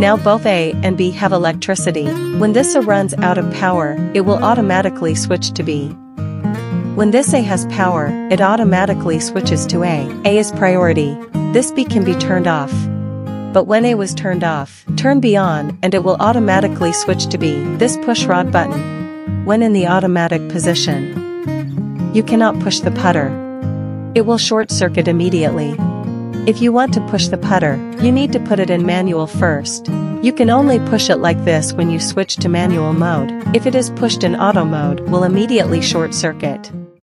Now both A and B have electricity. When this A runs out of power, it will automatically switch to B. When this A has power, it automatically switches to A. A is priority. This B can be turned off. But when A was turned off, turn B on and it will automatically switch to B. This push rod button. When in the automatic position, you cannot push the putter. It will short circuit immediately. If you want to push the putter, you need to put it in manual first. You can only push it like this when you switch to manual mode. If it is pushed in auto mode, will immediately short circuit.